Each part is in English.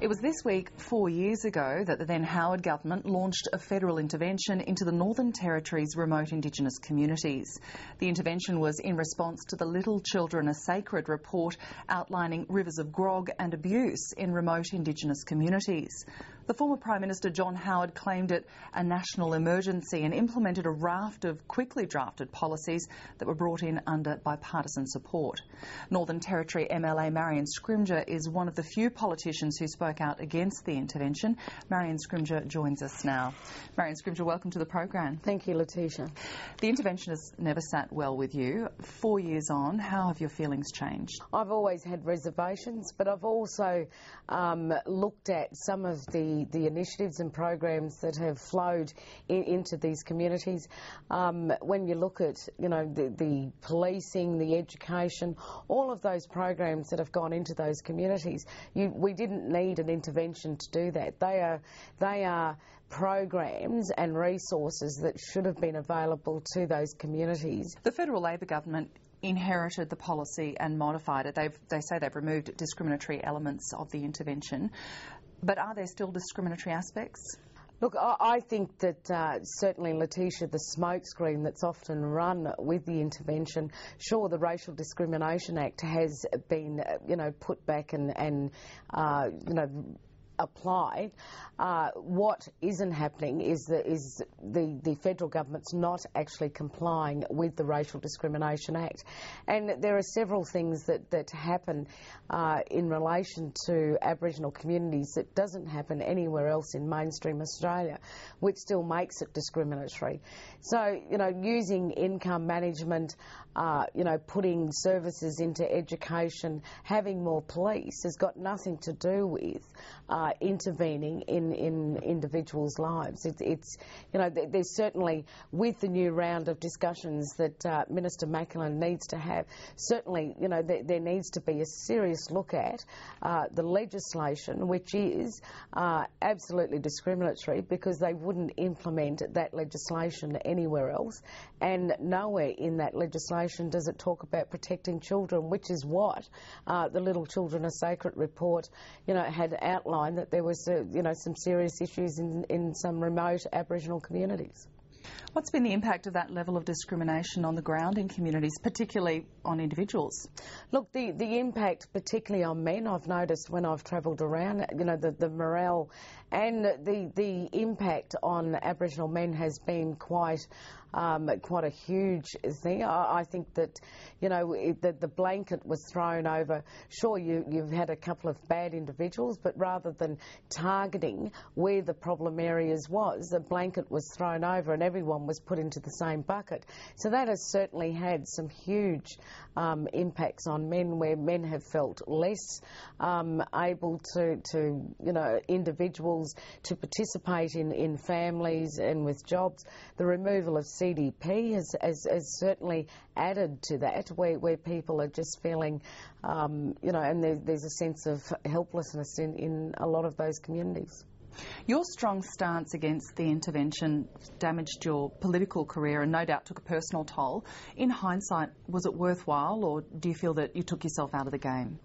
It was this week, four years ago, that the then Howard government launched a federal intervention into the Northern Territory's remote Indigenous communities. The intervention was in response to the Little Children Are Sacred report outlining rivers of grog and abuse in remote Indigenous communities. The former Prime Minister John Howard claimed it a national emergency and implemented a raft of quickly drafted policies that were brought in under bipartisan support. Northern Territory MLA Marion Scrymgour is one of the few politicians who spoke out against the intervention. Marion Scrymgour joins us now. Marion Scrymgour, welcome to the program. Thank you, Laetitia. The intervention has never sat well with you. Four years on, how have your feelings changed? I've always had reservations, but I've also um, looked at some of the the, initiatives and programs that have flowed in, into these communities. Um, when you look at, you know, the, the policing, the education, all of those programs that have gone into those communities, you, we didn't need an intervention to do that. They are, they are programs and resources that should have been available to those communities. The federal Labor government inherited the policy and modified it. They've, they say they've removed discriminatory elements of the intervention. But are there still discriminatory aspects? Look, I think that uh, certainly, Laetitia, the smokescreen that's often run with the intervention, sure, the Racial Discrimination Act has been, uh, you know, put back and, and uh, you know, applied. Uh, what isn't happening is, the, is the, the federal government's not actually complying with the Racial Discrimination Act. And there are several things that, that happen uh, in relation to Aboriginal communities that doesn't happen anywhere else in mainstream Australia, which still makes it discriminatory. So, you know, using income management, uh, you know, putting services into education, having more police has got nothing to do with uh, intervening in, in individuals' lives. It, it's, you know, there's certainly, with the new round of discussions that uh, Minister Macklin needs to have, certainly, you know, there, there needs to be a serious look at uh, the legislation, which is uh, absolutely discriminatory because they wouldn't implement that legislation anywhere else, and nowhere in that legislation does it talk about protecting children, which is what uh, the Little Children Are Sacred report, you know, had outlined that there was, uh, you know, some serious issues in, in some remote Aboriginal communities. What's been the impact of that level of discrimination on the ground in communities, particularly on individuals? Look, the, the impact, particularly on men, I've noticed when I've travelled around, you know, the, the morale and the, the impact on Aboriginal men has been quite um, quite a huge thing. I, I think that, you know, it, the, the blanket was thrown over. Sure, you, you've had a couple of bad individuals, but rather than targeting where the problem areas was, the blanket was thrown over and everyone was put into the same bucket. So that has certainly had some huge um, impacts on men where men have felt less um, able to, to, you know, individuals to participate in, in families and with jobs. The removal of CDP has, has, has certainly added to that, where, where people are just feeling, um, you know, and there, there's a sense of helplessness in, in a lot of those communities. Your strong stance against the intervention damaged your political career and no doubt took a personal toll. In hindsight, was it worthwhile or do you feel that you took yourself out of the game?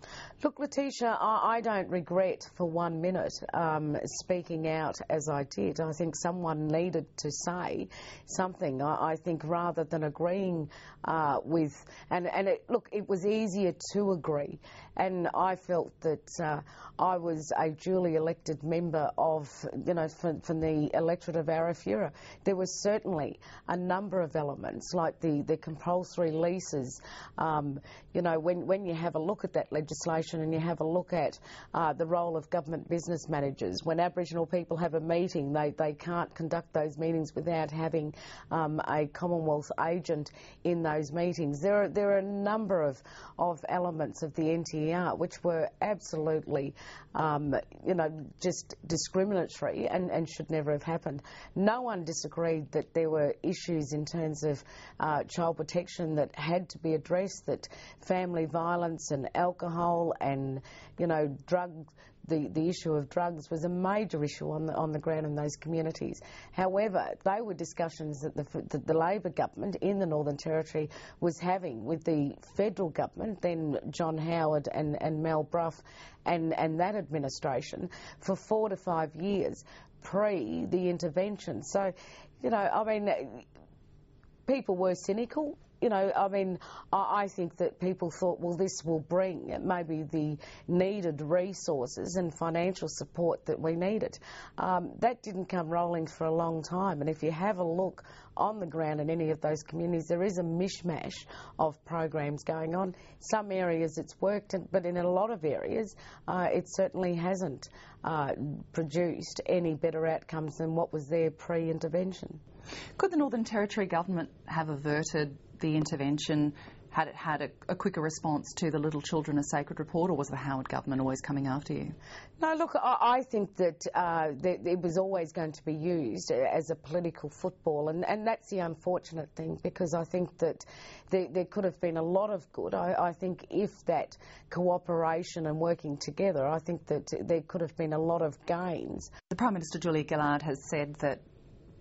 Look, Laetitia, I, I don't regret for one minute um, speaking out as I did. I think someone needed to say something. I, I think rather than agreeing uh, with, and, and it, look, it was easier to agree. And I felt that uh, I was a duly elected member of, you know, from, from the electorate of Arafura. There was certainly a number of elements, like the, the compulsory leases. Um, you know, when, when you have a look at that legislation and you have a look at uh, the role of government business managers, when Aboriginal people have a meeting, they, they can't conduct those meetings without having um, a Commonwealth agent in those meetings. There are, there are a number of, of elements of the NTER which were absolutely, um, you know, just discriminatory and, and should never have happened. No one disagreed that there were issues in terms of uh, child protection that had to be addressed, that family violence and alcohol and, you know, drug the, the issue of drugs was a major issue on the, on the ground in those communities. However, they were discussions that the, that the Labor government in the Northern Territory was having with the federal government, then John Howard and, and Mal Brough, and, and that administration for four to five years pre the intervention. So, you know, I mean, people were cynical you know, I mean, I, think that people thought, well, this will bring maybe the needed resources and financial support that we needed. Um, that didn't come rolling for a long time, and if you have a look on the ground in any of those communities, there is a mishmash of programs going on. Some areas it's worked, but in a lot of areas uh, it certainly hasn't uh, produced any better outcomes than what was there pre-intervention. Could the Northern Territory government have averted the intervention had it had a, a, quicker response to the Little Children Are Sacred report, or was the Howard government always coming after you? No, look, I, I think that, uh, that, it was always going to be used as a political football, and, and that's the unfortunate thing because I think that there, there could have been a lot of good. I, I, think if that cooperation and working together, I think that there could have been a lot of gains. The Prime Minister Julia Gillard has said that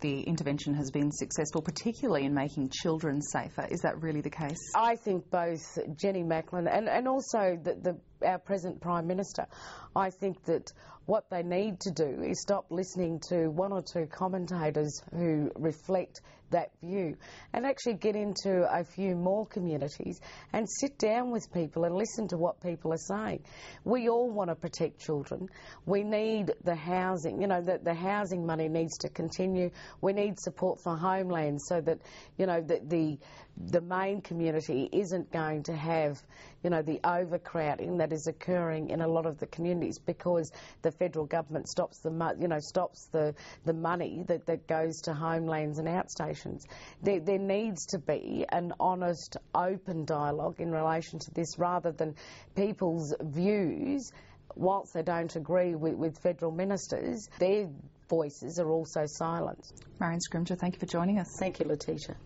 the intervention has been successful, particularly in making children safer. Is that really the case? I think both Jenny Macklin and, and also the, the, our present Prime Minister, I think that what they need to do is stop listening to one or two commentators who reflect that view and actually get into a few more communities and sit down with people and listen to what people are saying. We all want to protect children. We need the housing, you know, the, the housing money needs to continue. We need support for homelands so that, you know, the, the, the main community isn't going to have, you know, the overcrowding that is occurring in a lot of the communities because the federal government stops the, you know, stops the, the money that, that goes to homelands and outstations. There, there needs to be an honest, open dialogue in relation to this rather than people's views whilst they don't agree with, with, federal ministers, their voices are also silenced. Marion Scrymgour, thank you for joining us. Thank you, Laetitia.